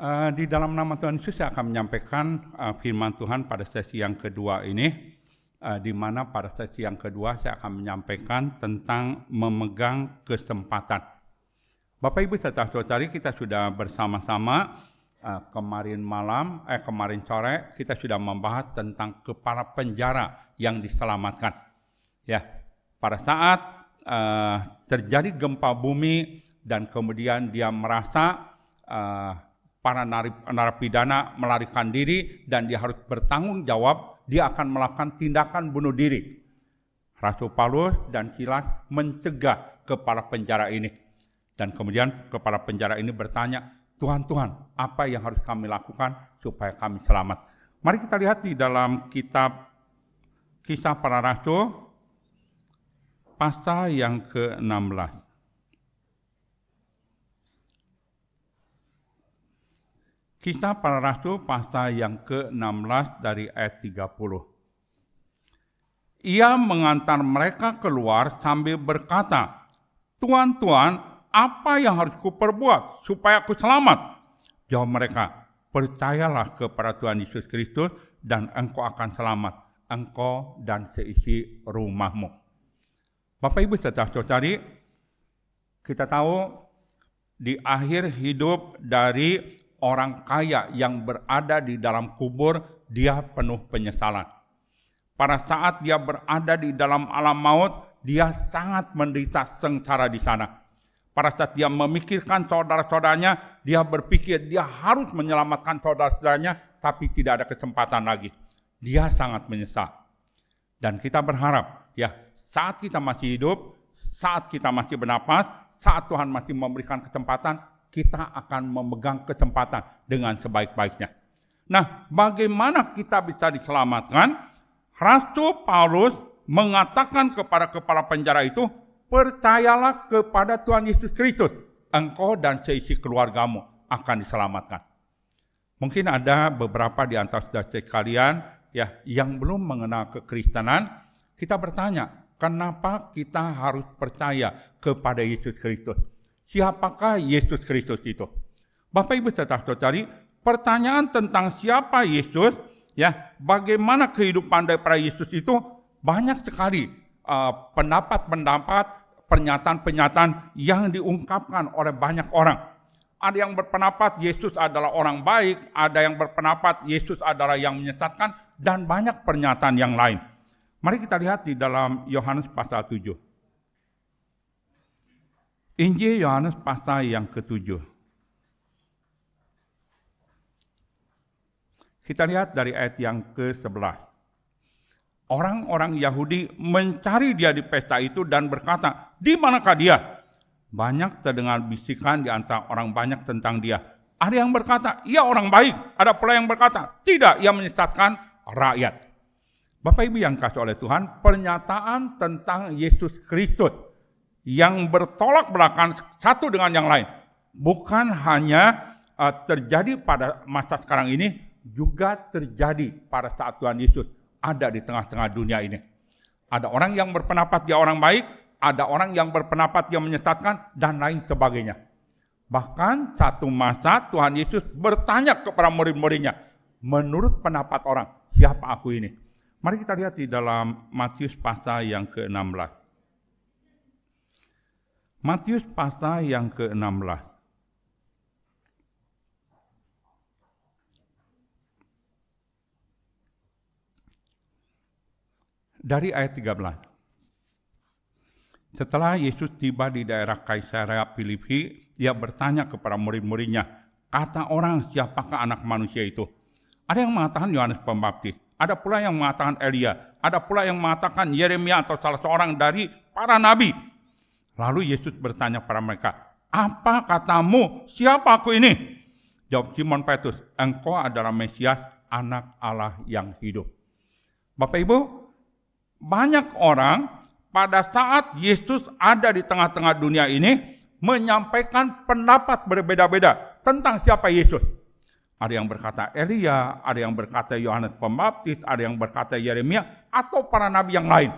Uh, di dalam nama Tuhan Yesus saya akan menyampaikan uh, firman Tuhan pada sesi yang kedua ini, uh, di mana pada sesi yang kedua saya akan menyampaikan tentang memegang kesempatan. Bapak Ibu saudara-saudari kita sudah bersama-sama uh, kemarin malam, eh kemarin sore kita sudah membahas tentang kepala penjara yang diselamatkan. Ya, pada saat uh, terjadi gempa bumi dan kemudian dia merasa uh, para narapidana melarikan diri dan dia harus bertanggung jawab, dia akan melakukan tindakan bunuh diri. Rasul Paulus dan Silas mencegah kepala penjara ini. Dan kemudian kepala penjara ini bertanya, Tuhan, Tuhan, apa yang harus kami lakukan supaya kami selamat? Mari kita lihat di dalam kitab Kisah Para Rasul, pasal yang ke-16. Kisah para Rasul pasal yang ke-16 dari ayat 30. Ia mengantar mereka keluar sambil berkata, Tuan, Tuan, apa yang harus kuperbuat supaya aku selamat? Jawab mereka, percayalah kepada Tuhan Yesus Kristus dan engkau akan selamat, engkau dan seisi rumahmu. Bapak Ibu saudara-saudari, kita tahu di akhir hidup dari orang kaya yang berada di dalam kubur, dia penuh penyesalan. Pada saat dia berada di dalam alam maut, dia sangat menderita sengsara di sana. Pada saat dia memikirkan saudara-saudaranya, dia berpikir dia harus menyelamatkan saudara-saudaranya, tapi tidak ada kesempatan lagi. Dia sangat menyesal. Dan kita berharap, ya saat kita masih hidup, saat kita masih bernapas, saat Tuhan masih memberikan kesempatan, kita akan memegang kesempatan dengan sebaik-baiknya. Nah, bagaimana kita bisa diselamatkan? Rasul Paulus mengatakan kepada kepala penjara itu, percayalah kepada Tuhan Yesus Kristus, engkau dan seisi keluargamu akan diselamatkan. Mungkin ada beberapa di antara saudara sekalian ya yang belum mengenal kekristenan, kita bertanya, kenapa kita harus percaya kepada Yesus Kristus? Siapakah Yesus Kristus itu? Bapak Ibu saudara-saudari, pertanyaan tentang siapa Yesus, ya, bagaimana kehidupan daripada Yesus itu banyak sekali uh, pendapat-pendapat, uh, pernyataan-pernyataan yang diungkapkan oleh banyak orang. Ada yang berpendapat Yesus adalah orang baik, ada yang berpendapat Yesus adalah yang menyesatkan, dan banyak pernyataan yang lain. Mari kita lihat di dalam Yohanes pasal 7. Injil Yohanes pasal yang ketujuh. Kita lihat dari ayat yang ke-11. Orang-orang Yahudi mencari dia di pesta itu dan berkata, di manakah dia? Banyak terdengar bisikan di antara orang banyak tentang dia. Ada yang berkata, ia orang baik. Ada pula yang berkata, tidak, ia menyesatkan rakyat. Bapak Ibu yang kasih oleh Tuhan, pernyataan tentang Yesus Kristus yang bertolak belakang satu dengan yang lain. Bukan hanya uh, terjadi pada masa sekarang ini, juga terjadi pada saat Tuhan Yesus ada di tengah-tengah dunia ini. Ada orang yang berpendapat dia orang baik, ada orang yang berpendapat dia menyesatkan, dan lain sebagainya. Bahkan satu masa Tuhan Yesus bertanya kepada murid-muridnya, menurut pendapat orang, siapa aku ini? Mari kita lihat di dalam Matius pasal yang ke-16. Matius pasal yang ke-16. Dari ayat 13. Setelah Yesus tiba di daerah Kaisarea Filipi, dia bertanya kepada murid-muridnya, kata orang siapakah anak manusia itu? Ada yang mengatakan Yohanes Pembaptis, ada pula yang mengatakan Elia, ada pula yang mengatakan Yeremia atau salah seorang dari para nabi. Lalu Yesus bertanya pada mereka, apa katamu, siapa aku ini? Jawab Simon Petrus, engkau adalah Mesias, anak Allah yang hidup. Bapak Ibu, banyak orang pada saat Yesus ada di tengah-tengah dunia ini menyampaikan pendapat berbeda-beda tentang siapa Yesus. Ada yang berkata Elia, ada yang berkata Yohanes Pembaptis, ada yang berkata Yeremia, atau para nabi yang lain.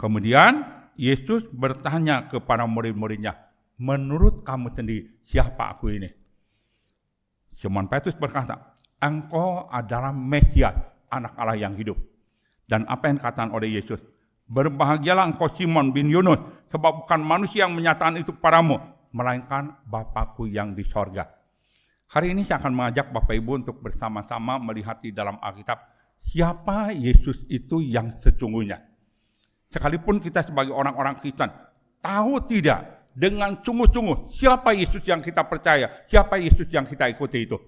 Kemudian Yesus bertanya kepada murid-muridnya, menurut kamu sendiri siapa aku ini? Simon Petrus berkata, engkau adalah Mesias, anak Allah yang hidup. Dan apa yang dikatakan oleh Yesus? Berbahagialah engkau Simon bin Yunus, sebab bukan manusia yang menyatakan itu padamu, melainkan Bapakku yang di sorga. Hari ini saya akan mengajak Bapak Ibu untuk bersama-sama melihat di dalam Alkitab siapa Yesus itu yang sesungguhnya. Sekalipun kita sebagai orang-orang Kristen tahu tidak dengan sungguh-sungguh siapa Yesus yang kita percaya, siapa Yesus yang kita ikuti itu.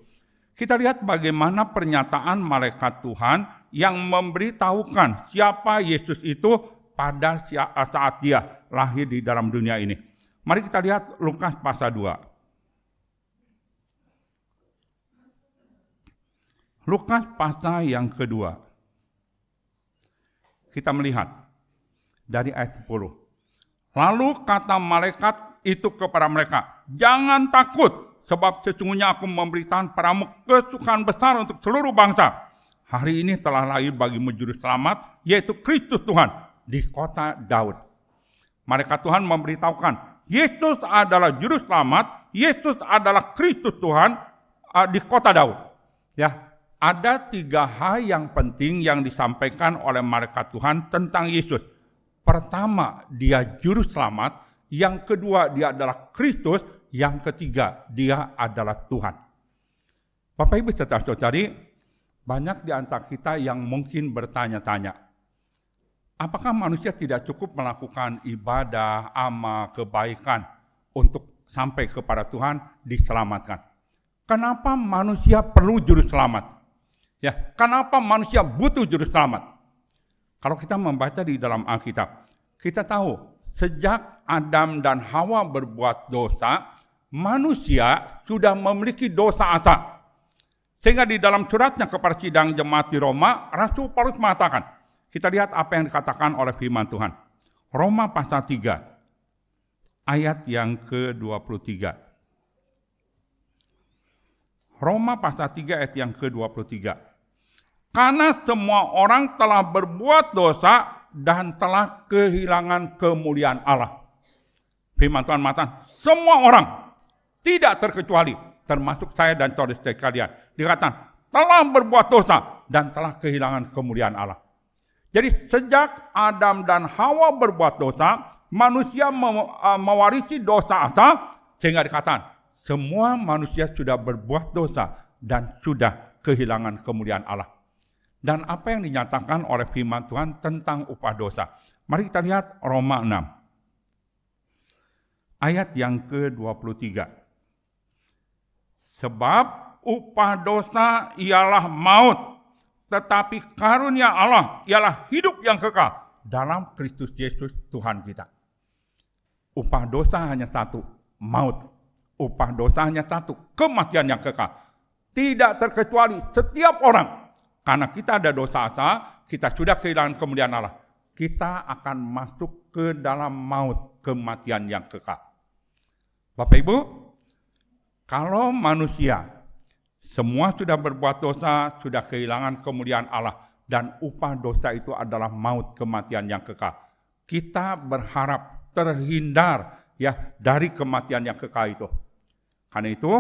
Kita lihat bagaimana pernyataan malaikat Tuhan yang memberitahukan siapa Yesus itu pada saat dia lahir di dalam dunia ini. Mari kita lihat Lukas pasal 2. Lukas pasal yang kedua. Kita melihat dari ayat 10. Lalu kata malaikat itu kepada mereka, "Jangan takut, Sebab sesungguhnya aku memberikan padamu kesukaan besar untuk seluruh bangsa. Hari ini telah lahir bagimu juru selamat, yaitu Kristus Tuhan di kota Daud. Mereka Tuhan memberitahukan, Yesus adalah juru selamat, Yesus adalah Kristus Tuhan uh, di kota Daud. Ya, ada tiga hal yang penting yang disampaikan oleh mereka Tuhan tentang Yesus. Pertama, dia juru selamat. Yang kedua, dia adalah Kristus yang ketiga, dia adalah Tuhan. Bapak Ibu saudara-saudari, banyak di antara kita yang mungkin bertanya-tanya, apakah manusia tidak cukup melakukan ibadah, amal, kebaikan untuk sampai kepada Tuhan diselamatkan? Kenapa manusia perlu juru selamat? Ya, kenapa manusia butuh juru selamat? Kalau kita membaca di dalam Alkitab, kita tahu sejak Adam dan Hawa berbuat dosa, manusia sudah memiliki dosa asa. Sehingga di dalam suratnya kepada sidang jemaat di Roma, Rasul Paulus mengatakan, kita lihat apa yang dikatakan oleh firman Tuhan. Roma pasal 3, ayat yang ke-23. Roma pasal 3 ayat yang ke-23. Karena semua orang telah berbuat dosa dan telah kehilangan kemuliaan Allah. Firman Tuhan mengatakan, semua orang tidak terkecuali, termasuk saya dan saudara kalian. Dikatakan, telah berbuat dosa dan telah kehilangan kemuliaan Allah. Jadi sejak Adam dan Hawa berbuat dosa, manusia uh, mewarisi dosa asal, sehingga dikatakan, semua manusia sudah berbuat dosa dan sudah kehilangan kemuliaan Allah. Dan apa yang dinyatakan oleh firman Tuhan tentang upah dosa. Mari kita lihat Roma 6. Ayat yang ke-23. Sebab upah dosa ialah maut, tetapi karunia Allah ialah hidup yang kekal dalam Kristus Yesus Tuhan kita. Upah dosa hanya satu, maut. Upah dosa hanya satu, kematian yang kekal. Tidak terkecuali setiap orang. Karena kita ada dosa asa, kita sudah kehilangan kemuliaan Allah. Kita akan masuk ke dalam maut, kematian yang kekal. Bapak Ibu, kalau manusia semua sudah berbuat dosa, sudah kehilangan kemuliaan Allah dan upah dosa itu adalah maut kematian yang kekal. Kita berharap terhindar ya dari kematian yang kekal itu. Karena itu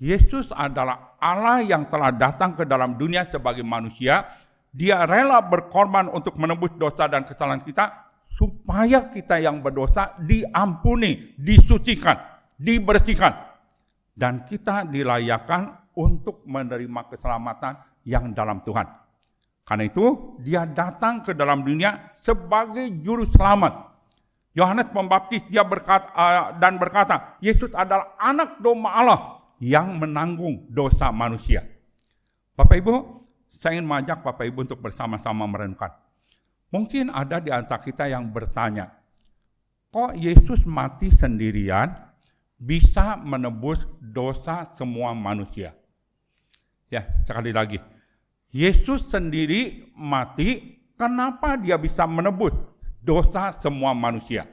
Yesus adalah Allah yang telah datang ke dalam dunia sebagai manusia. Dia rela berkorban untuk menebus dosa dan kesalahan kita supaya kita yang berdosa diampuni, disucikan, dibersihkan dan kita dilayakkan untuk menerima keselamatan yang dalam Tuhan. Karena itu, dia datang ke dalam dunia sebagai juru selamat. Yohanes Pembaptis dia berkata uh, dan berkata, Yesus adalah anak domba Allah yang menanggung dosa manusia. Bapak Ibu, saya ingin mengajak Bapak Ibu untuk bersama-sama merenungkan. Mungkin ada di antara kita yang bertanya, kok Yesus mati sendirian bisa menebus dosa semua manusia. Ya, sekali lagi. Yesus sendiri mati, kenapa dia bisa menebus dosa semua manusia?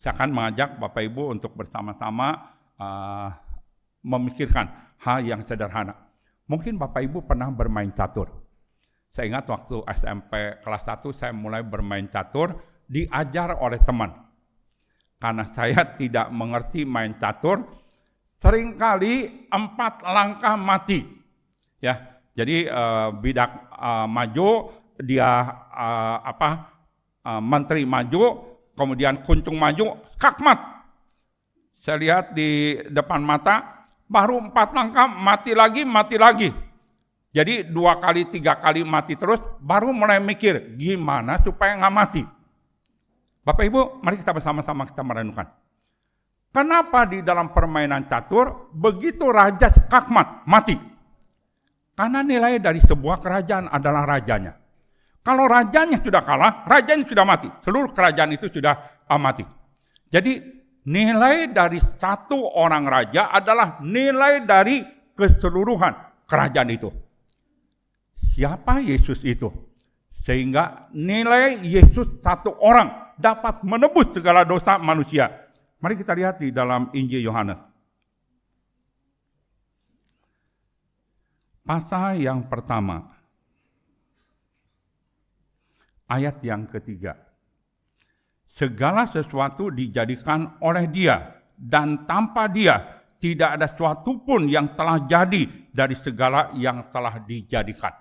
Saya akan mengajak Bapak Ibu untuk bersama-sama uh, memikirkan hal yang sederhana. Mungkin Bapak Ibu pernah bermain catur. Saya ingat waktu SMP kelas 1 saya mulai bermain catur, diajar oleh teman karena saya tidak mengerti main catur, sering kali empat langkah mati. Ya, jadi uh, bidak uh, maju, dia uh, apa uh, menteri maju, kemudian kuntung maju, kakmat. Saya lihat di depan mata, baru empat langkah mati lagi, mati lagi. Jadi dua kali, tiga kali mati terus, baru mulai mikir gimana supaya nggak mati. Bapak Ibu, mari kita bersama-sama kita merenungkan. Kenapa di dalam permainan catur begitu raja skakmat mati? Karena nilai dari sebuah kerajaan adalah rajanya. Kalau rajanya sudah kalah, rajanya sudah mati. Seluruh kerajaan itu sudah mati. Jadi nilai dari satu orang raja adalah nilai dari keseluruhan kerajaan itu siapa Yesus itu. Sehingga nilai Yesus satu orang dapat menebus segala dosa manusia. Mari kita lihat di dalam Injil Yohanes. Pasal yang pertama. Ayat yang ketiga. Segala sesuatu dijadikan oleh dia dan tanpa dia tidak ada sesuatu pun yang telah jadi dari segala yang telah dijadikan.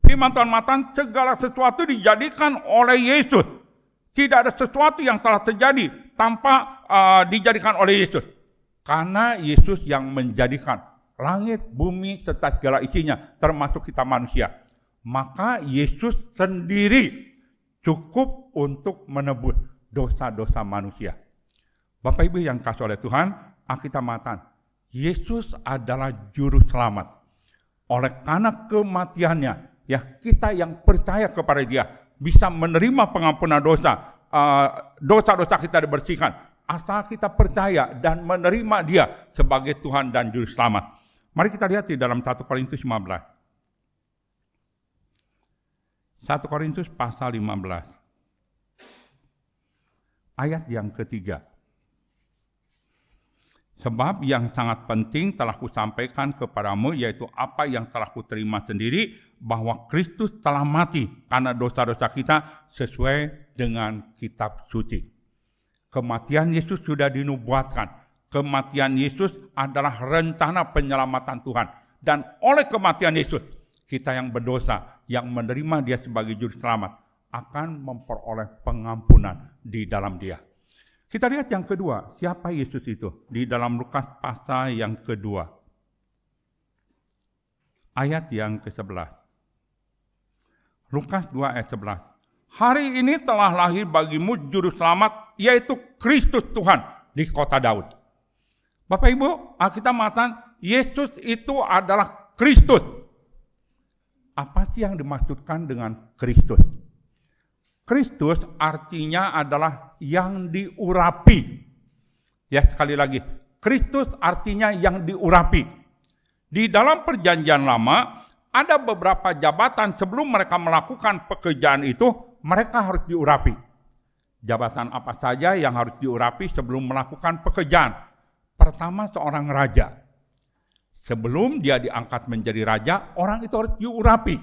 Firman Tuhan matan segala sesuatu dijadikan oleh Yesus. Tidak ada sesuatu yang telah terjadi tanpa uh, dijadikan oleh Yesus. Karena Yesus yang menjadikan langit, bumi, serta segala isinya, termasuk kita manusia. Maka Yesus sendiri cukup untuk menebus dosa-dosa manusia. Bapak Ibu yang kasih oleh Tuhan, kita matan. Yesus adalah juru selamat. Oleh karena kematiannya, ya kita yang percaya kepada dia bisa menerima pengampunan dosa, uh, dosa-dosa kita dibersihkan asal kita percaya dan menerima dia sebagai Tuhan dan Juru Selamat. Mari kita lihat di dalam 1 Korintus 15. 1 Korintus pasal 15. Ayat yang ketiga. Sebab yang sangat penting telah kusampaikan kepadamu yaitu apa yang telah kuterima sendiri bahwa Kristus telah mati karena dosa-dosa kita sesuai dengan kitab suci. Kematian Yesus sudah dinubuatkan. Kematian Yesus adalah rencana penyelamatan Tuhan. Dan oleh kematian Yesus, kita yang berdosa, yang menerima dia sebagai juru selamat, akan memperoleh pengampunan di dalam dia. Kita lihat yang kedua, siapa Yesus itu? Di dalam Lukas pasal yang kedua. Ayat yang ke-11. Lukas 2 ayat 11. Hari ini telah lahir bagimu juru selamat, yaitu Kristus Tuhan di kota Daud. Bapak Ibu, kita mengatakan Yesus itu adalah Kristus. Apa sih yang dimaksudkan dengan Kristus? Kristus artinya adalah yang diurapi. Ya, sekali lagi. Kristus artinya yang diurapi. Di dalam perjanjian lama, ada beberapa jabatan sebelum mereka melakukan pekerjaan itu, mereka harus diurapi. Jabatan apa saja yang harus diurapi sebelum melakukan pekerjaan? Pertama, seorang raja. Sebelum dia diangkat menjadi raja, orang itu harus diurapi.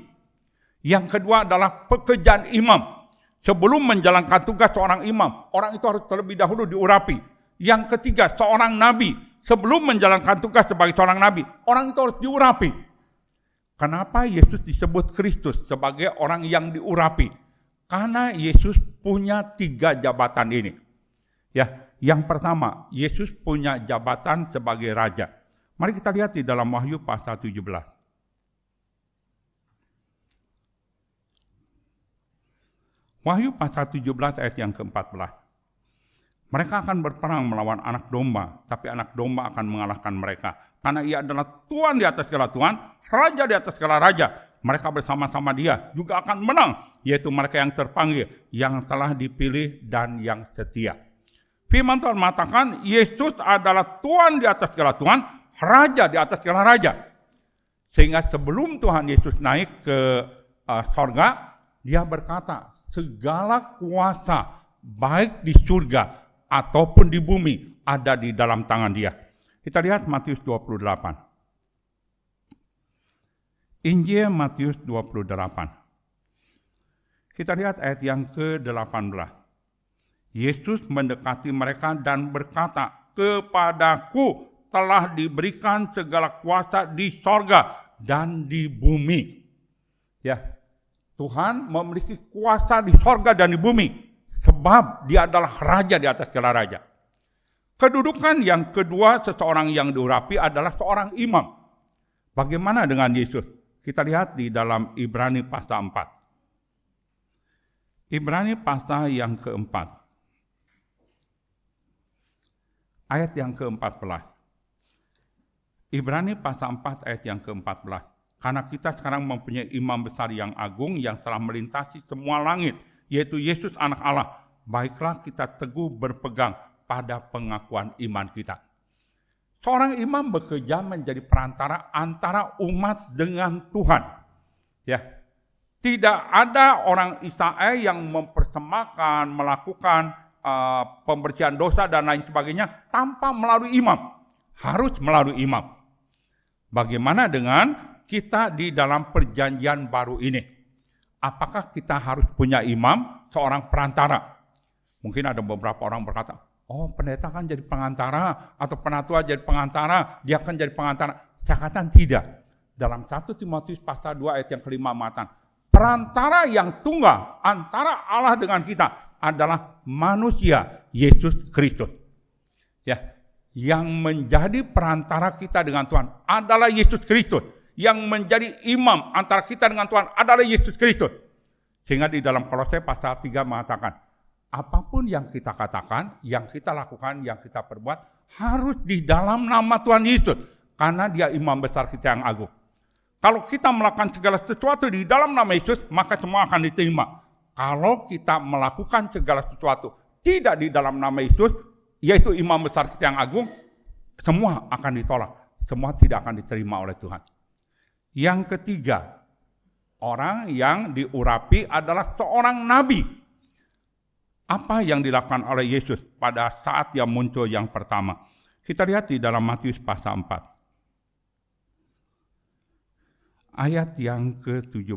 Yang kedua adalah pekerjaan imam Sebelum menjalankan tugas seorang imam, orang itu harus terlebih dahulu diurapi. Yang ketiga, seorang nabi. Sebelum menjalankan tugas sebagai seorang nabi, orang itu harus diurapi. Kenapa Yesus disebut Kristus sebagai orang yang diurapi? Karena Yesus punya tiga jabatan ini. Ya, yang pertama, Yesus punya jabatan sebagai raja. Mari kita lihat di dalam Wahyu pasal 17. Wahyu pasal 17 ayat yang ke-14. Mereka akan berperang melawan anak domba, tapi anak domba akan mengalahkan mereka. Karena ia adalah Tuhan di atas segala Tuhan, Raja di atas segala Raja. Mereka bersama-sama dia juga akan menang, yaitu mereka yang terpanggil, yang telah dipilih dan yang setia. Firman Tuhan mengatakan, Yesus adalah Tuhan di atas segala Tuhan, Raja di atas segala Raja. Sehingga sebelum Tuhan Yesus naik ke uh, sorga, dia berkata, segala kuasa baik di surga ataupun di bumi ada di dalam tangan dia. Kita lihat Matius 28. Injil Matius 28. Kita lihat ayat yang ke-18. Yesus mendekati mereka dan berkata, Kepadaku telah diberikan segala kuasa di sorga dan di bumi. Ya, Tuhan memiliki kuasa di sorga dan di bumi. Sebab dia adalah raja di atas segala raja. Kedudukan yang kedua seseorang yang diurapi adalah seorang imam. Bagaimana dengan Yesus? Kita lihat di dalam Ibrani pasal 4. Ibrani pasal yang keempat. Ayat yang keempat-belas. Ibrani pasal 4 ayat yang ke-14. Karena kita sekarang mempunyai imam besar yang agung yang telah melintasi semua langit, yaitu Yesus anak Allah. Baiklah kita teguh berpegang pada pengakuan iman kita. Seorang imam bekerja menjadi perantara antara umat dengan Tuhan. Ya, tidak ada orang Israel yang mempersembahkan, melakukan uh, pembersihan dosa dan lain sebagainya tanpa melalui imam. Harus melalui imam. Bagaimana dengan kita di dalam perjanjian baru ini? Apakah kita harus punya imam, seorang perantara? Mungkin ada beberapa orang berkata, Oh pendeta kan jadi pengantara atau penatua jadi pengantara, dia akan jadi pengantara. Saya tidak. Dalam 1 Timotius pasal 2 ayat yang kelima matan, perantara yang tunggal antara Allah dengan kita adalah manusia Yesus Kristus. Ya, yang menjadi perantara kita dengan Tuhan adalah Yesus Kristus. Yang menjadi imam antara kita dengan Tuhan adalah Yesus Kristus. Sehingga di dalam Kolose pasal 3 mengatakan, apa pun yang kita katakan, yang kita lakukan, yang kita perbuat, harus di dalam nama Tuhan Yesus. Karena dia imam besar kita yang agung. Kalau kita melakukan segala sesuatu di dalam nama Yesus, maka semua akan diterima. Kalau kita melakukan segala sesuatu tidak di dalam nama Yesus, yaitu imam besar kita yang agung, semua akan ditolak. Semua tidak akan diterima oleh Tuhan. Yang ketiga, orang yang diurapi adalah seorang nabi apa yang dilakukan oleh Yesus pada saat dia muncul yang pertama? Kita lihat di dalam Matius pasal 4. Ayat yang ke-17.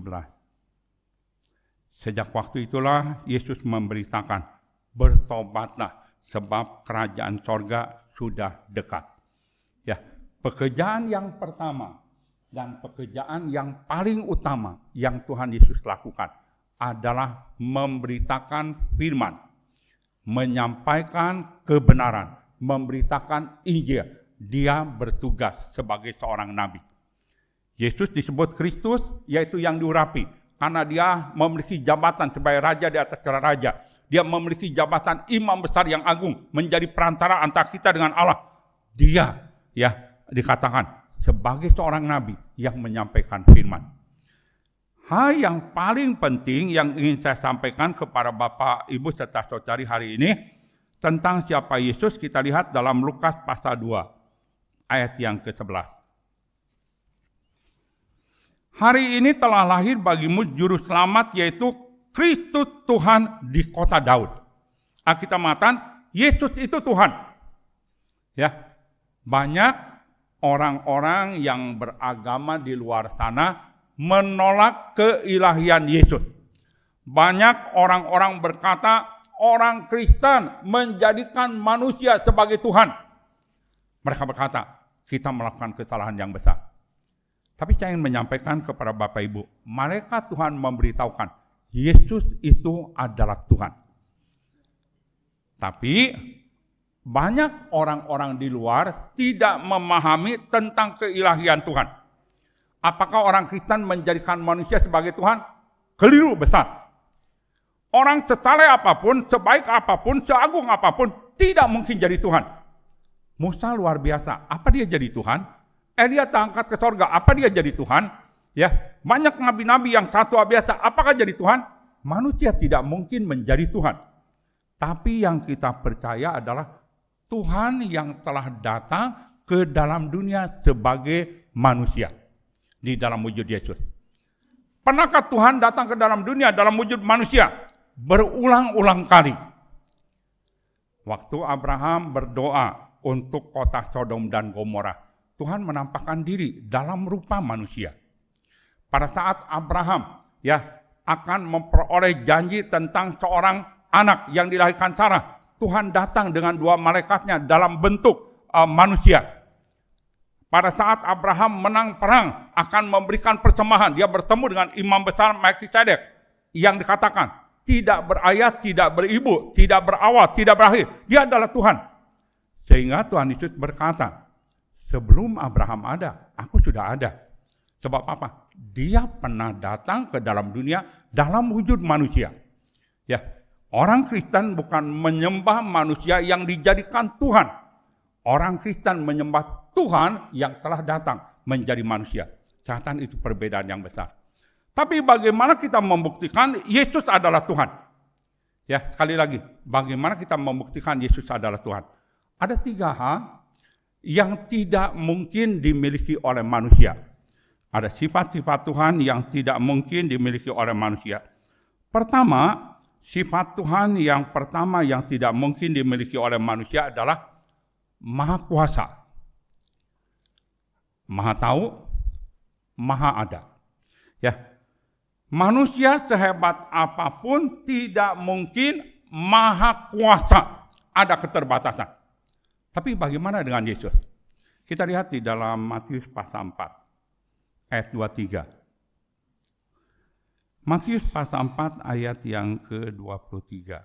Sejak waktu itulah Yesus memberitakan, bertobatlah sebab kerajaan sorga sudah dekat. Ya, pekerjaan yang pertama dan pekerjaan yang paling utama yang Tuhan Yesus lakukan adalah memberitakan firman, menyampaikan kebenaran, memberitakan Injil. Dia bertugas sebagai seorang nabi. Yesus disebut Kristus, yaitu yang diurapi. Karena dia memiliki jabatan sebagai raja di atas segala raja. Dia memiliki jabatan imam besar yang agung, menjadi perantara antara kita dengan Allah. Dia ya dikatakan sebagai seorang nabi yang menyampaikan firman. Hal yang paling penting yang ingin saya sampaikan kepada Bapak, Ibu, serta saudari hari ini tentang siapa Yesus kita lihat dalam Lukas pasal 2 ayat yang ke-11. Hari ini telah lahir bagimu juru selamat yaitu Kristus Tuhan di kota Daud. Alkitab mengatakan Yesus itu Tuhan. Ya. Banyak orang-orang yang beragama di luar sana menolak keilahian Yesus. Banyak orang-orang berkata, orang Kristen menjadikan manusia sebagai Tuhan. Mereka berkata, kita melakukan kesalahan yang besar. Tapi saya ingin menyampaikan kepada Bapak Ibu, mereka Tuhan memberitahukan, Yesus itu adalah Tuhan. Tapi banyak orang-orang di luar tidak memahami tentang keilahian Tuhan. Apakah orang Kristen menjadikan manusia sebagai Tuhan? Keliru besar. Orang sesaleh apa pun, sebaik apa pun, seagung apa pun, tidak mungkin jadi Tuhan. Musa luar biasa. Apa dia jadi Tuhan? Elia terangkat ke sorga. Apa dia jadi Tuhan? Ya, banyak nabi-nabi yang satu biasa. Apakah jadi Tuhan? Manusia tidak mungkin menjadi Tuhan. Tapi yang kita percaya adalah Tuhan yang telah datang ke dalam dunia sebagai manusia di dalam wujud Yesus. Pernahkah Tuhan datang ke dalam dunia dalam wujud manusia? Berulang-ulang kali. Waktu Abraham berdoa untuk kota Sodom dan Gomora, Tuhan menampakkan diri dalam rupa manusia. Pada saat Abraham ya akan memperoleh janji tentang seorang anak yang dilahirkan Sarah, Tuhan datang dengan dua malaikatnya dalam bentuk uh, manusia. Pada saat Abraham menang perang akan memberikan persembahan, dia bertemu dengan imam besar Melkisedek yang dikatakan tidak berayat, tidak beribu, tidak berawal, tidak berakhir. Dia adalah Tuhan. Sehingga Tuhan Yesus berkata, sebelum Abraham ada, aku sudah ada. Sebab apa? Dia pernah datang ke dalam dunia dalam wujud manusia. Ya, orang Kristen bukan menyembah manusia yang dijadikan Tuhan. Orang Kristen menyembah Tuhan yang telah datang menjadi manusia. Catatan itu perbedaan yang besar. Tapi bagaimana kita membuktikan Yesus adalah Tuhan? Ya, sekali lagi, bagaimana kita membuktikan Yesus adalah Tuhan? Ada tiga hal yang tidak mungkin dimiliki oleh manusia. Ada sifat-sifat Tuhan yang tidak mungkin dimiliki oleh manusia. Pertama, sifat Tuhan yang pertama yang tidak mungkin dimiliki oleh manusia adalah maha kuasa maha tahu, maha ada. Ya, manusia sehebat apa pun tidak mungkin maha kuasa. Ada keterbatasan. Tapi bagaimana dengan Yesus? Kita lihat di dalam Matius pasal 4 ayat 23. Matius pasal 4 ayat yang ke-23.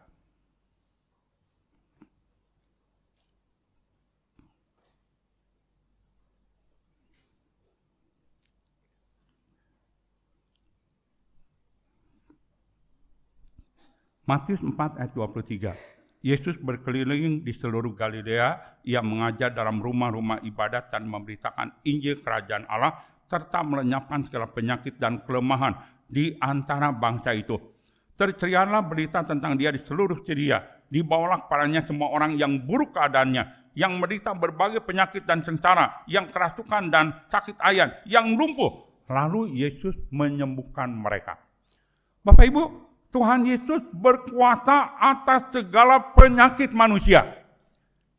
Matius 4 ayat 23. Yesus berkeliling di seluruh Galilea, ia mengajar dalam rumah-rumah ibadat dan memberitakan Injil kerajaan Allah serta melenyapkan segala penyakit dan kelemahan di antara bangsa itu. Tercerialah berita tentang dia di seluruh Syria. Dibawalah kepadanya semua orang yang buruk keadaannya, yang menderita berbagai penyakit dan sengsara, yang kerasukan dan sakit ayan, yang lumpuh. Lalu Yesus menyembuhkan mereka. Bapak Ibu, Tuhan Yesus berkuasa atas segala penyakit manusia.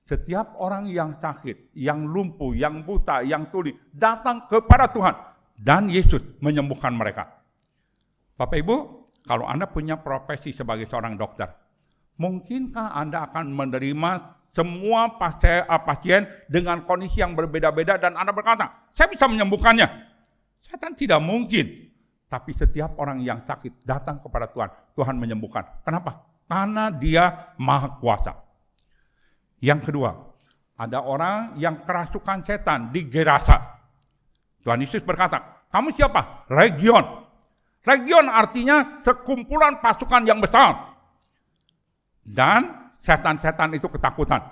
Setiap orang yang sakit, yang lumpuh, yang buta, yang tuli, datang kepada Tuhan. Dan Yesus menyembuhkan mereka. Bapak Ibu, kalau Anda punya profesi sebagai seorang dokter, mungkinkah Anda akan menerima semua pasien dengan kondisi yang berbeda-beda dan Anda berkata, saya bisa menyembuhkannya. Setan tidak mungkin. Tapi setiap orang yang sakit datang kepada Tuhan, Tuhan menyembuhkan. Kenapa? Karena dia maha kuasa. Yang kedua, ada orang yang kerasukan setan di Gerasa. Tuhan Yesus berkata, kamu siapa? Legion. Legion artinya sekumpulan pasukan yang besar. Dan setan-setan itu ketakutan.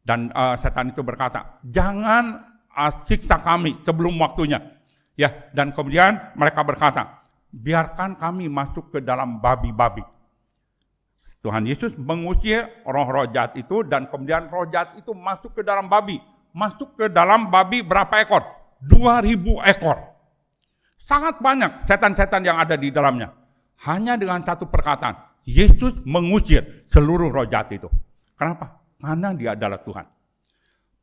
Dan uh, setan itu berkata, jangan uh, siksa kami sebelum waktunya Ya, dan kemudian mereka berkata, biarkan kami masuk ke dalam babi-babi. Tuhan Yesus mengusir roh-roh jahat itu dan kemudian roh jahat itu masuk ke dalam babi. Masuk ke dalam babi berapa ekor? 2000 ekor. Sangat banyak setan-setan yang ada di dalamnya. Hanya dengan satu perkataan, Yesus mengusir seluruh roh jahat itu. Kenapa? Karena dia adalah Tuhan.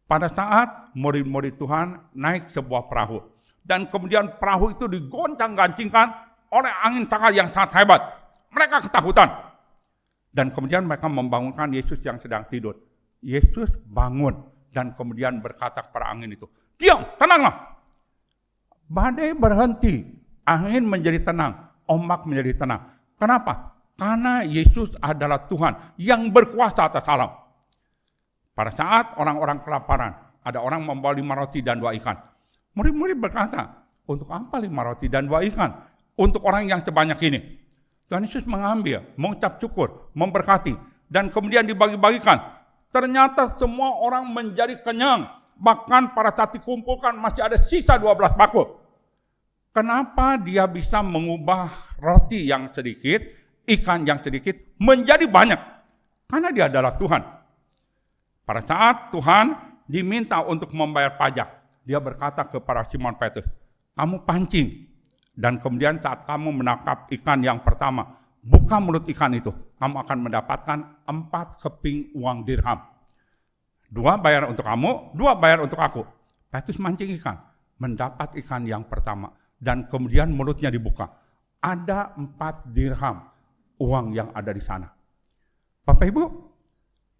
Pada saat murid-murid Tuhan naik sebuah perahu, dan kemudian perahu itu digoncang-gancingkan oleh angin sangat yang sangat hebat. Mereka ketakutan. Dan kemudian mereka membangunkan Yesus yang sedang tidur. Yesus bangun dan kemudian berkata kepada angin itu, "Diam, tenanglah." Badai berhenti, angin menjadi tenang, ombak menjadi tenang. Kenapa? Karena Yesus adalah Tuhan yang berkuasa atas alam. Pada saat orang-orang kelaparan, ada orang membawa lima roti dan dua ikan. Murid-murid berkata, untuk apa lima roti dan dua ikan? Untuk orang yang sebanyak ini. Tuhan Yesus mengambil, mengucap syukur, memberkati, dan kemudian dibagi-bagikan. Ternyata semua orang menjadi kenyang. Bahkan pada saat dikumpulkan masih ada sisa 12 bakul. Kenapa dia bisa mengubah roti yang sedikit, ikan yang sedikit, menjadi banyak? Karena dia adalah Tuhan. Pada saat Tuhan diminta untuk membayar pajak, dia berkata kepada Simon Petrus, kamu pancing. Dan kemudian saat kamu menangkap ikan yang pertama, buka mulut ikan itu. Kamu akan mendapatkan empat keping uang dirham. Dua bayar untuk kamu, dua bayar untuk aku. Petrus mancing ikan, mendapat ikan yang pertama. Dan kemudian mulutnya dibuka. Ada empat dirham uang yang ada di sana. Bapak Ibu,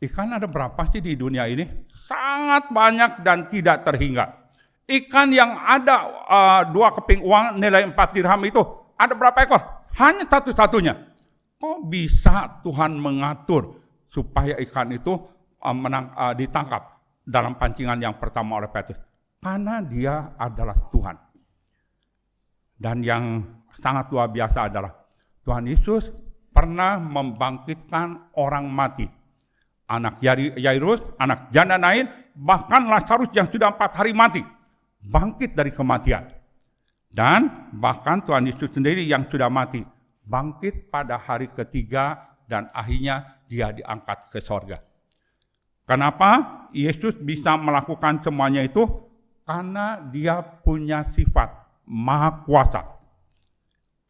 ikan ada berapa sih di dunia ini? Sangat banyak dan tidak terhingga. Ikan yang ada uh, dua keping uang nilai empat dirham itu ada berapa ekor? Hanya satu-satunya. Kok bisa Tuhan mengatur supaya ikan itu uh, menang, uh, ditangkap dalam pancingan yang pertama oleh Petrus? Karena dia adalah Tuhan. Dan yang sangat luar biasa adalah Tuhan Yesus pernah membangkitkan orang mati. Anak Yairus, anak janda Nain, bahkan Lazarus yang sudah empat hari mati bangkit dari kematian. Dan bahkan Tuhan Yesus sendiri yang sudah mati, bangkit pada hari ketiga dan akhirnya dia diangkat ke sorga. Kenapa Yesus bisa melakukan semuanya itu? Karena dia punya sifat maha kuasa.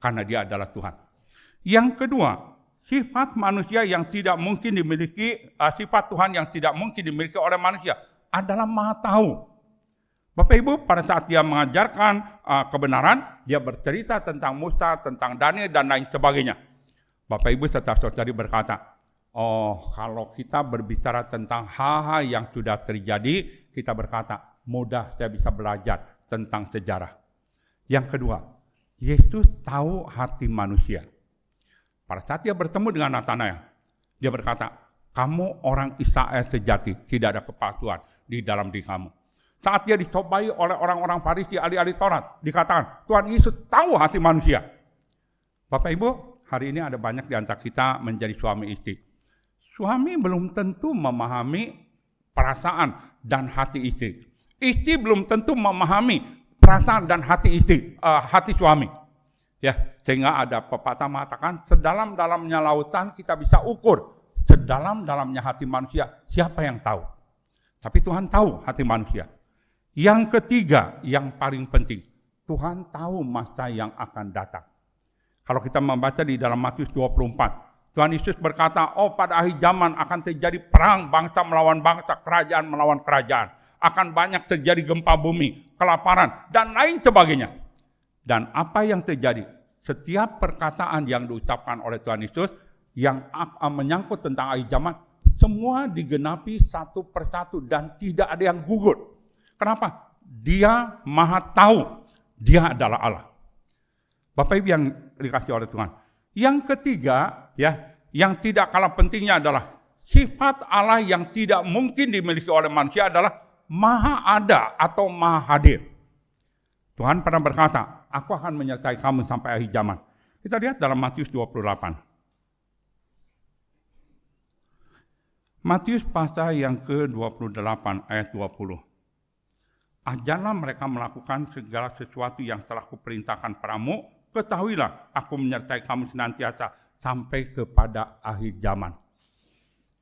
Karena dia adalah Tuhan. Yang kedua, sifat manusia yang tidak mungkin dimiliki, uh, sifat Tuhan yang tidak mungkin dimiliki oleh manusia adalah maha tahu. Bapak Ibu pada saat dia mengajarkan uh, kebenaran, dia bercerita tentang Musa, tentang Daniel dan lain sebagainya. Bapak Ibu serta saudari berkata, oh kalau kita berbicara tentang hal-hal yang sudah terjadi, kita berkata, mudah saya bisa belajar tentang sejarah. Yang kedua, Yesus tahu hati manusia. Pada saat dia bertemu dengan Nathanael, dia berkata, kamu orang Israel sejati, tidak ada kepalsuan di dalam diri kamu. Saat dia dicobai oleh orang-orang Farisi, ahli-ahli Taurat, dikatakan, Tuhan Yesus tahu hati manusia. Bapak Ibu, hari ini ada banyak di antara kita menjadi suami istri. Suami belum tentu memahami perasaan dan hati istri. Istri belum tentu memahami perasaan dan hati istri, uh, hati suami. Ya, sehingga ada pepatah mengatakan sedalam-dalamnya lautan kita bisa ukur sedalam-dalamnya hati manusia siapa yang tahu. Tapi Tuhan tahu hati manusia. Yang ketiga, yang paling penting, Tuhan tahu masa yang akan datang. Kalau kita membaca di dalam Matius 24, Tuhan Yesus berkata, oh pada akhir zaman akan terjadi perang bangsa melawan bangsa, kerajaan melawan kerajaan. Akan banyak terjadi gempa bumi, kelaparan, dan lain sebagainya. Dan apa yang terjadi? Setiap perkataan yang diucapkan oleh Tuhan Yesus yang menyangkut tentang akhir zaman, semua digenapi satu persatu dan tidak ada yang gugur. Kenapa? Dia maha tahu. Dia adalah Allah. Bapak Ibu yang dikasih oleh Tuhan. Yang ketiga, ya, yang tidak kalah pentingnya adalah sifat Allah yang tidak mungkin dimiliki oleh manusia adalah maha ada atau maha hadir. Tuhan pernah berkata, aku akan menyertai kamu sampai akhir zaman. Kita lihat dalam Matius 28. Matius pasal yang ke-28 ayat 20. Ajarlah mereka melakukan segala sesuatu yang telah kuperintahkan padamu, ketahuilah aku menyertai kamu senantiasa sampai kepada akhir zaman.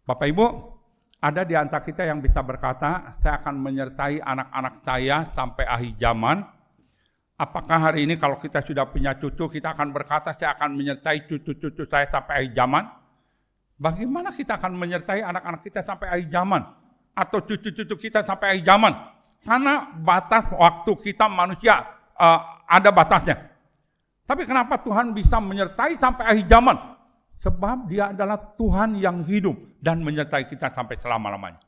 Bapak Ibu, ada di antara kita yang bisa berkata, saya akan menyertai anak-anak saya sampai akhir zaman. Apakah hari ini kalau kita sudah punya cucu, kita akan berkata, saya akan menyertai cucu-cucu saya sampai akhir zaman? Bagaimana kita akan menyertai anak-anak kita sampai akhir zaman? Atau cucu-cucu kita sampai akhir zaman? Karena batas waktu kita manusia uh, ada batasnya. Tapi kenapa Tuhan bisa menyertai sampai akhir zaman? Sebab dia adalah Tuhan yang hidup dan menyertai kita sampai selama-lamanya.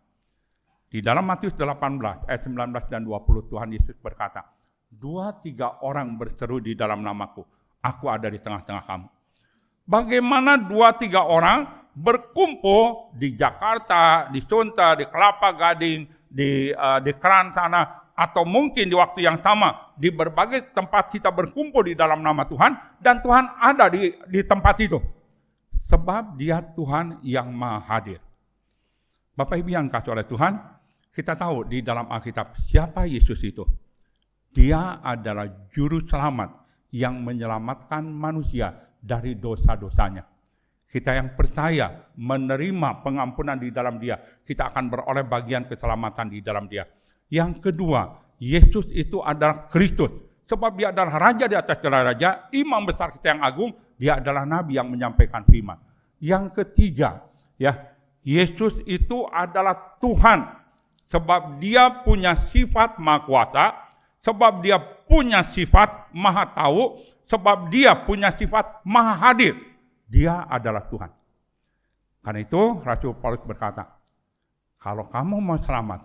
Di dalam Matius 18 ayat 19 dan 20 Tuhan Yesus berkata, Dua tiga orang berseru di dalam namaku, aku ada di tengah-tengah kamu. Bagaimana dua tiga orang berkumpul di Jakarta, di Sunta, di Kelapa Gading, di uh, di keran sana atau mungkin di waktu yang sama di berbagai tempat kita berkumpul di dalam nama Tuhan dan Tuhan ada di di tempat itu. Sebab dia Tuhan yang maha hadir. Bapak Ibu yang kasih oleh Tuhan, kita tahu di dalam Alkitab siapa Yesus itu. Dia adalah juru selamat yang menyelamatkan manusia dari dosa-dosanya kita yang percaya menerima pengampunan di dalam dia, kita akan beroleh bagian keselamatan di dalam dia. Yang kedua, Yesus itu adalah Kristus. Sebab dia adalah raja di atas segala raja, imam besar kita yang agung, dia adalah nabi yang menyampaikan firman. Yang ketiga, ya, Yesus itu adalah Tuhan. Sebab dia punya sifat maha kuasa, sebab dia punya sifat maha tahu, sebab dia punya sifat maha hadir dia adalah Tuhan. Karena itu Rasul Paulus berkata, kalau kamu mau selamat,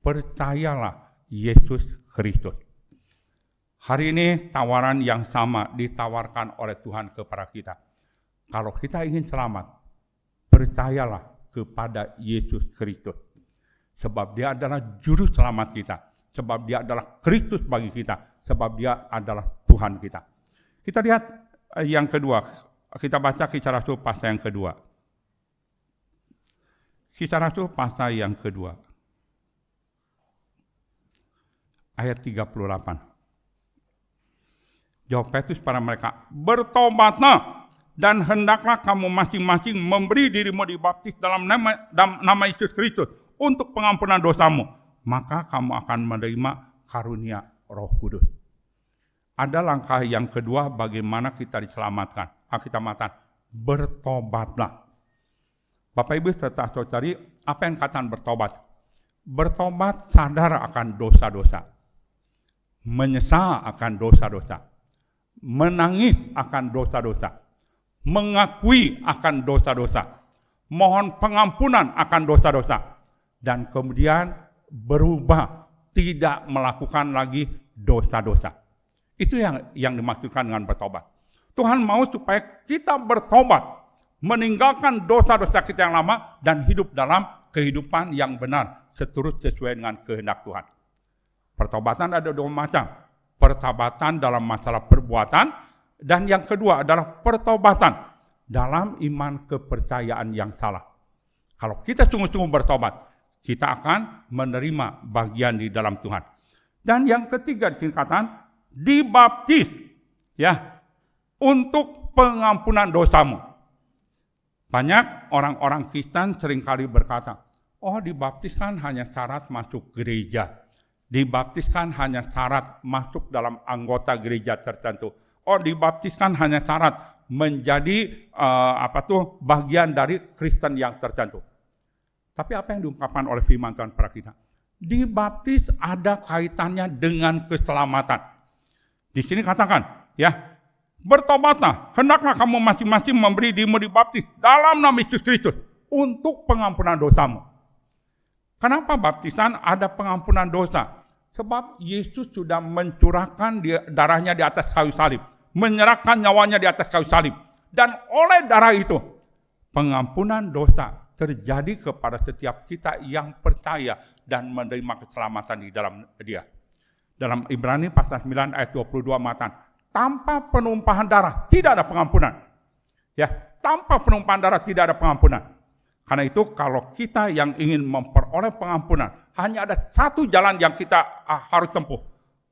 percayalah Yesus Kristus. Hari ini tawaran yang sama ditawarkan oleh Tuhan kepada kita. Kalau kita ingin selamat, percayalah kepada Yesus Kristus. Sebab dia adalah juru selamat kita. Sebab dia adalah Kristus bagi kita. Sebab dia adalah Tuhan kita. Kita lihat eh, yang kedua. Kita baca kisah Rasul pasal yang kedua. Kisah Rasul pasal yang kedua. Ayat 38. Jawab Petrus pada mereka, bertobatlah dan hendaklah kamu masing-masing memberi dirimu dibaptis dalam nama, dalam nama Yesus Kristus untuk pengampunan dosamu. Maka kamu akan menerima karunia roh kudus. Ada langkah yang kedua bagaimana kita diselamatkan. Kita mengatakan, bertobatlah. Bapak Ibu serta saudari, apa yang katakan bertobat? Bertobat sadar akan dosa-dosa. Menyesal akan dosa-dosa. Menangis akan dosa-dosa. Mengakui akan dosa-dosa. Mohon pengampunan akan dosa-dosa. Dan kemudian berubah. Tidak melakukan lagi dosa-dosa. Itu yang yang dimaksudkan dengan bertobat. Tuhan mau supaya kita bertobat meninggalkan dosa-dosa kita yang lama dan hidup dalam kehidupan yang benar seturut sesuai dengan kehendak Tuhan. Pertobatan ada dua macam. Pertobatan dalam masalah perbuatan dan yang kedua adalah pertobatan dalam iman kepercayaan yang salah. Kalau kita sungguh-sungguh bertobat, kita akan menerima bagian di dalam Tuhan. Dan yang ketiga disingkatan dibaptis ya untuk pengampunan dosamu. Banyak orang-orang Kristen sering kali berkata, oh dibaptiskan hanya syarat masuk gereja. Dibaptiskan hanya syarat masuk dalam anggota gereja tertentu. Oh dibaptiskan hanya syarat menjadi uh, apa tuh bagian dari Kristen yang tertentu. Tapi apa yang diungkapkan oleh firman Tuhan pada kita? Dibaptis ada kaitannya dengan keselamatan. Di sini katakan, ya Bertobatlah, hendaklah kamu masing-masing memberi dirimu dibaptis dalam nama Yesus Kristus untuk pengampunan dosamu. Kenapa baptisan ada pengampunan dosa? Sebab Yesus sudah mencurahkan darahnya di atas kayu salib, menyerahkan nyawanya di atas kayu salib. Dan oleh darah itu, pengampunan dosa terjadi kepada setiap kita yang percaya dan menerima keselamatan di dalam dia. Dalam Ibrani pasal 9 ayat 22 matan, tanpa penumpahan darah tidak ada pengampunan. Ya, tanpa penumpahan darah tidak ada pengampunan. Karena itu kalau kita yang ingin memperoleh pengampunan, hanya ada satu jalan yang kita ah, harus tempuh.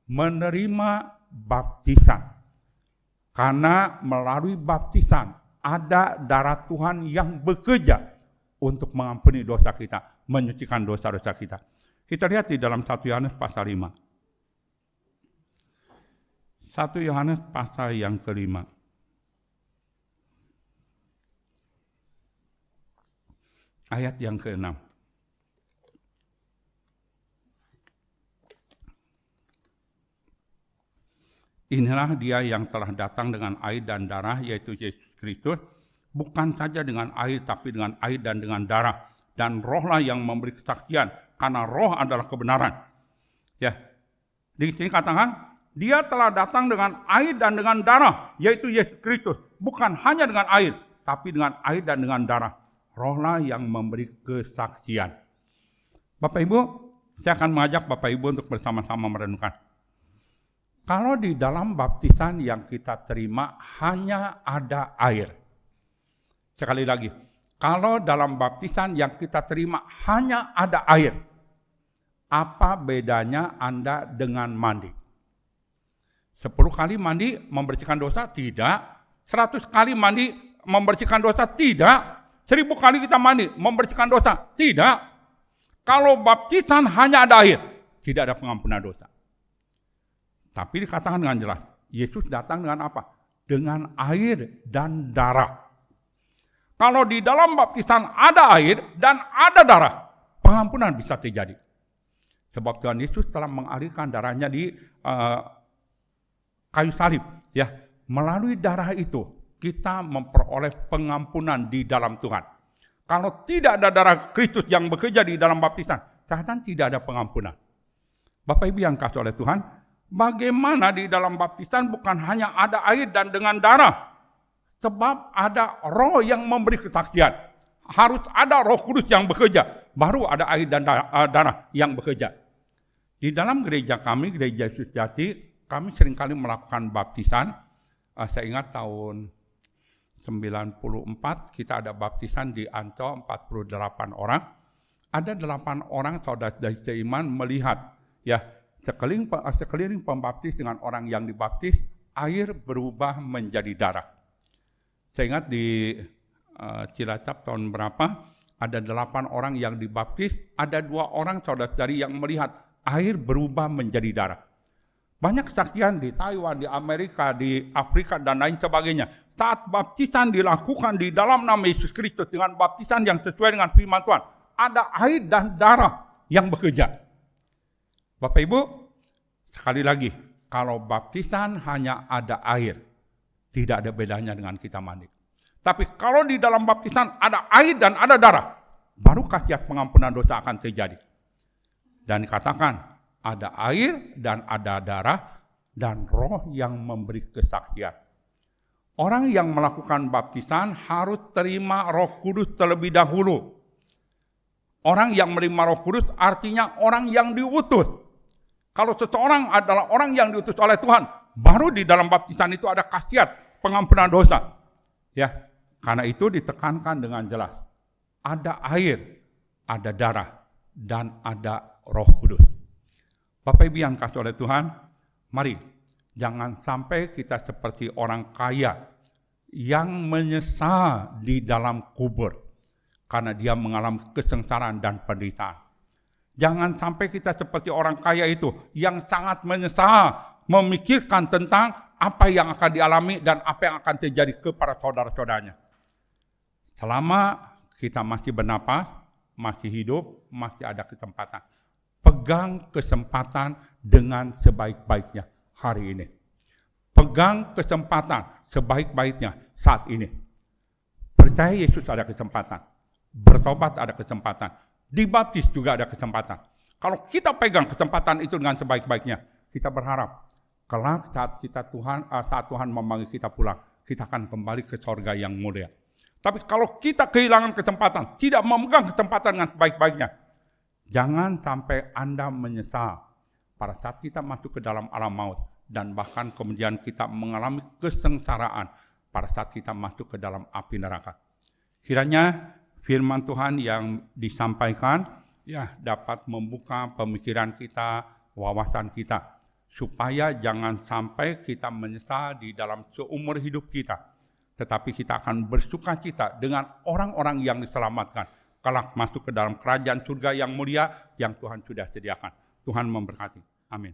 Menerima baptisan. Karena melalui baptisan ada darah Tuhan yang bekerja untuk mengampuni dosa kita, menyucikan dosa-dosa kita. Kita lihat di dalam 1 Yohanes pasal 5. 1 Yohanes pasal yang kelima. Ayat yang keenam. Inilah dia yang telah datang dengan air dan darah, yaitu Yesus Kristus, bukan saja dengan air, tapi dengan air dan dengan darah. Dan rohlah yang memberi kesaksian, karena roh adalah kebenaran. Ya, di sini katakan, dia telah datang dengan air dan dengan darah, yaitu Yesus Kristus. Bukan hanya dengan air, tapi dengan air dan dengan darah. Rohlah yang memberi kesaksian. Bapak Ibu, saya akan mengajak Bapak Ibu untuk bersama-sama merenungkan. Kalau di dalam baptisan yang kita terima hanya ada air. Sekali lagi, kalau dalam baptisan yang kita terima hanya ada air, apa bedanya Anda dengan mandi? Sepuluh kali mandi membersihkan dosa? Tidak. Seratus kali mandi membersihkan dosa? Tidak. Seribu kali kita mandi membersihkan dosa? Tidak. Kalau baptisan hanya ada air, tidak ada pengampunan dosa. Tapi dikatakan dengan jelas, Yesus datang dengan apa? Dengan air dan darah. Kalau di dalam baptisan ada air dan ada darah, pengampunan bisa terjadi. Sebab Tuhan Yesus telah mengalihkan darahnya di uh, kayu salib. Ya, melalui darah itu kita memperoleh pengampunan di dalam Tuhan. Kalau tidak ada darah Kristus yang bekerja di dalam baptisan, catatan tidak ada pengampunan. Bapak Ibu yang kasih oleh Tuhan, bagaimana di dalam baptisan bukan hanya ada air dan dengan darah. Sebab ada roh yang memberi kesaksian. Harus ada roh kudus yang bekerja. Baru ada air dan eh, darah yang bekerja. Di dalam gereja kami, gereja Yesus Jati, kami sering kali melakukan baptisan. Uh, saya ingat tahun 94 kita ada baptisan di Ancol 48 orang. Ada 8 orang saudara dari seiman melihat ya sekeliling sekeliling pembaptis dengan orang yang dibaptis air berubah menjadi darah. Saya ingat di uh, Cilacap tahun berapa ada delapan orang yang dibaptis, ada dua orang saudara dari yang melihat air berubah menjadi darah. Banyak kesaksian di Taiwan, di Amerika, di Afrika, dan lain sebagainya. Saat baptisan dilakukan di dalam nama Yesus Kristus dengan baptisan yang sesuai dengan firman Tuhan, ada air dan darah yang bekerja. Bapak Ibu, sekali lagi, kalau baptisan hanya ada air, tidak ada bedanya dengan kita mandi. Tapi kalau di dalam baptisan ada air dan ada darah, baru khasiat pengampunan dosa akan terjadi. Dan dikatakan ada air dan ada darah dan roh yang memberi kesaksian. Orang yang melakukan baptisan harus terima roh kudus terlebih dahulu. Orang yang menerima roh kudus artinya orang yang diutus. Kalau seseorang adalah orang yang diutus oleh Tuhan, baru di dalam baptisan itu ada khasiat pengampunan dosa. Ya, karena itu ditekankan dengan jelas. Ada air, ada darah, dan ada Roh Kudus. Bapak Ibu yang kasih oleh Tuhan, mari jangan sampai kita seperti orang kaya yang menyesal di dalam kubur karena dia mengalami kesengsaraan dan penderitaan. Jangan sampai kita seperti orang kaya itu yang sangat menyesal memikirkan tentang apa yang akan dialami dan apa yang akan terjadi kepada saudara-saudaranya. Selama kita masih bernapas, masih hidup, masih ada kesempatan pegang kesempatan dengan sebaik-baiknya hari ini. Pegang kesempatan sebaik-baiknya saat ini. Percaya Yesus ada kesempatan. Bertobat ada kesempatan. Dibaptis juga ada kesempatan. Kalau kita pegang kesempatan itu dengan sebaik-baiknya, kita berharap kelak saat kita Tuhan eh, saat Tuhan memanggil kita pulang, kita akan kembali ke sorga yang mulia. Tapi kalau kita kehilangan kesempatan, tidak memegang kesempatan dengan sebaik-baiknya, Jangan sampai Anda menyesal pada saat kita masuk ke dalam alam maut dan bahkan kemudian kita mengalami kesengsaraan pada saat kita masuk ke dalam api neraka. Kiranya firman Tuhan yang disampaikan ya dapat membuka pemikiran kita, wawasan kita supaya jangan sampai kita menyesal di dalam seumur hidup kita. Tetapi kita akan bersuka cita dengan orang-orang yang diselamatkan kelak masuk ke dalam kerajaan surga yang mulia yang Tuhan sudah sediakan. Tuhan memberkati. Amin.